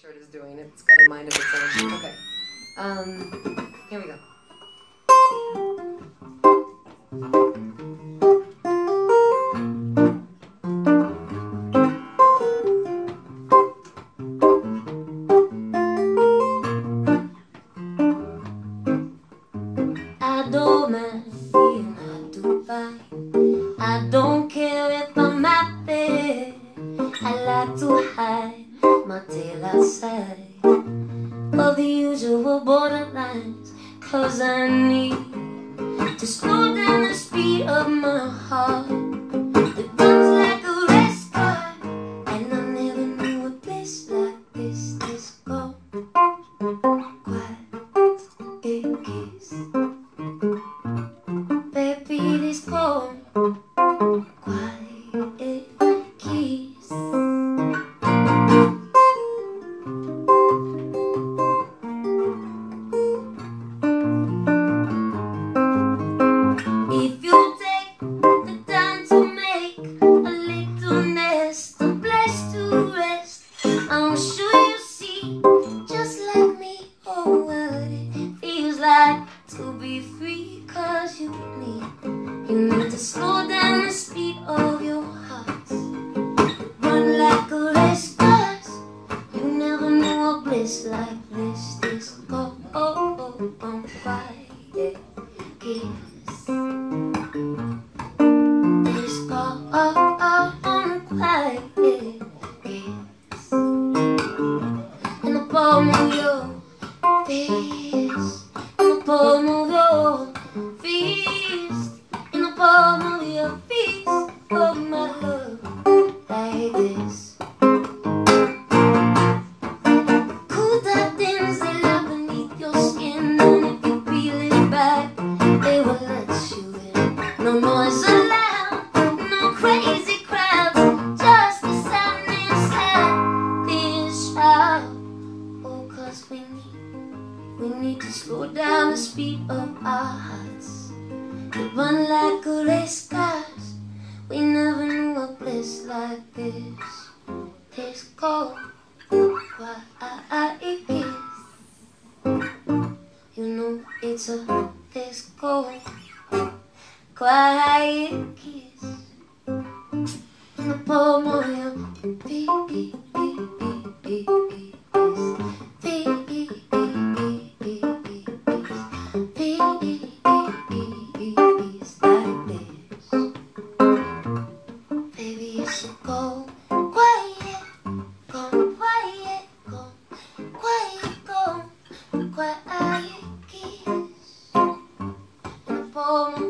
shirt is doing. It's got a mind of its own. Okay. Um, here we go. I my tail outside of the usual borderlines. Cause I need to slow down the speed you need to slow down the speed of your heart. Run like a race, cause you never knew a bliss like this. This go, oh, oh, oh, quiet kiss. This go, oh, oh, oh, quiet kiss. In the palm of your fist, the speed of our hearts. To run like a race cars. We never knew a place like this. This cold, quiet kiss. You know it's a this cold, quiet kiss. In the palm of your fingers. Fingers go